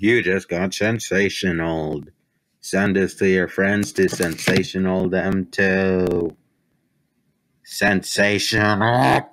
You just got sensational. Send this to your friends to sensational them too. Sensational.